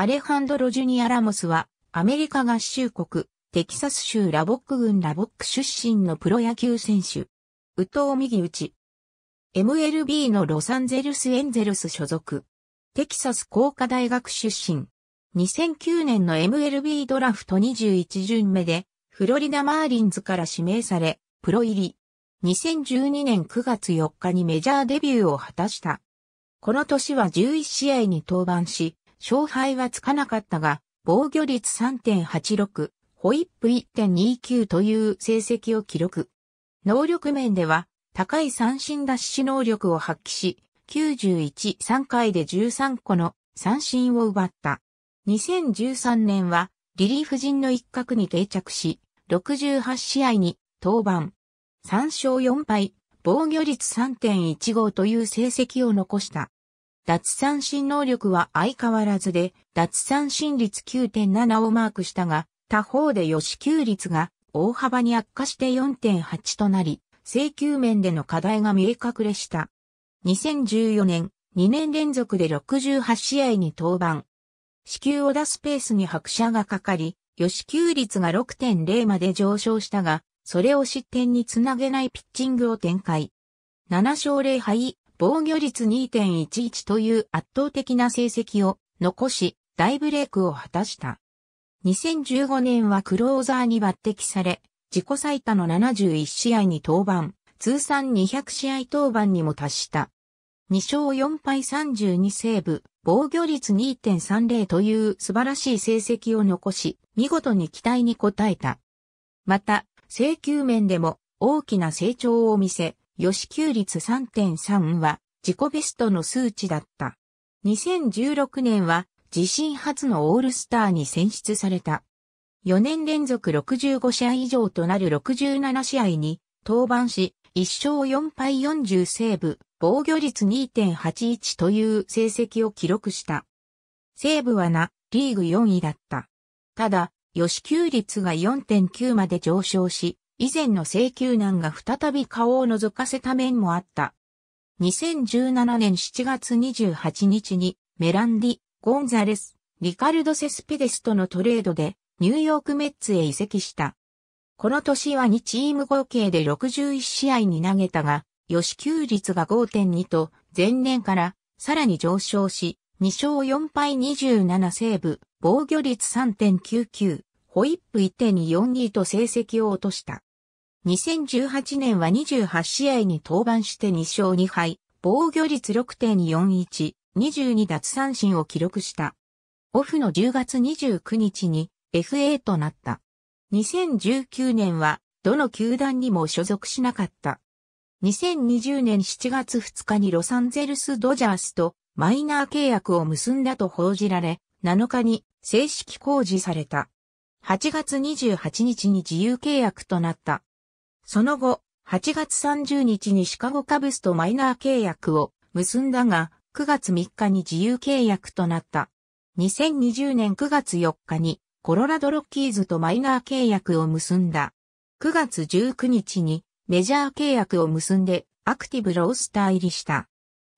アレハンドロ・ジュニア・ラモスは、アメリカ合衆国、テキサス州ラボック郡ラボック出身のプロ野球選手。右投右打ち。MLB のロサンゼルスエンゼルス所属。テキサス工科大学出身。2009年の MLB ドラフト21巡目で、フロリダマーリンズから指名され、プロ入り。2012年9月4日にメジャーデビューを果たした。この年は11試合に登板し、勝敗はつかなかったが、防御率3.86、ホイップ1.29という成績を記録。能力面では、高い三振脱死能力を発揮し、91、3回で13個の三振を奪った。2013年は、リリーフ陣の一角に定着し、68試合に登板。3勝4敗、防御率3.15という成績を残した。脱三振能力は相変わらずで、脱三振率9.7をマークしたが、他方で予死球率が大幅に悪化して4.8となり、請求面での課題が見え隠れした。2014年、2年連続で68試合に登板。死球を出すペースに拍車がかかり、予死球率が6.0まで上昇したが、それを失点につなげないピッチングを展開。7勝0敗、防御率2.11という圧倒的な成績を残し、大ブレイクを果たした。2015年はクローザーに抜擢され、自己最多の71試合に登板、通算200試合登板にも達した。2勝4敗32セーブ、防御率2.30という素晴らしい成績を残し、見事に期待に応えた。また、請求面でも大きな成長を見せ、予支給率3.3は自己ベストの数値だった。2016年は自身初のオールスターに選出された。4年連続65試合以上となる67試合に登板し、1勝4敗40セーブ、防御率2.81という成績を記録した。西武はな、リーグ4位だった。ただ、予支給率が4.9まで上昇し、以前の請求難が再び顔を覗かせた面もあった。2017年7月28日にメランディ、ゴンザレス、リカルド・セスペデスとのトレードでニューヨークメッツへ移籍した。この年は2チーム合計で61試合に投げたが、予支給率が5.2と前年からさらに上昇し、2勝4敗27セーブ、防御率3.99、ホイップ1.242と成績を落とした。2018年は28試合に登板して2勝2敗、防御率6.41、22奪三振を記録した。オフの10月29日に FA となった。2019年はどの球団にも所属しなかった。2020年7月2日にロサンゼルスドジャースとマイナー契約を結んだと報じられ、7日に正式公示された。8月28日に自由契約となった。その後、8月30日にシカゴカブスとマイナー契約を結んだが、9月3日に自由契約となった。2020年9月4日にコロラドロッキーズとマイナー契約を結んだ。9月19日にメジャー契約を結んでアクティブロースター入りした。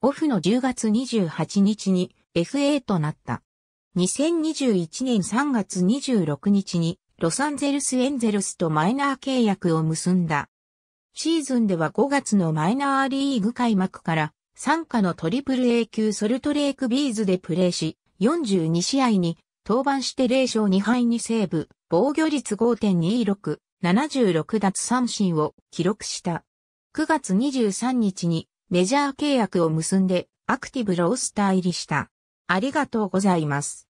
オフの10月28日に FA となった。2021年3月26日にロサンゼルスエンゼルスとマイナー契約を結んだ。シーズンでは5月のマイナーリーグ開幕から参加のトリプル A 級ソルトレークビーズでプレーし、42試合に登板して0勝2敗にセーブ、防御率5.26、76奪三振を記録した。9月23日にメジャー契約を結んでアクティブロースター入りした。ありがとうございます。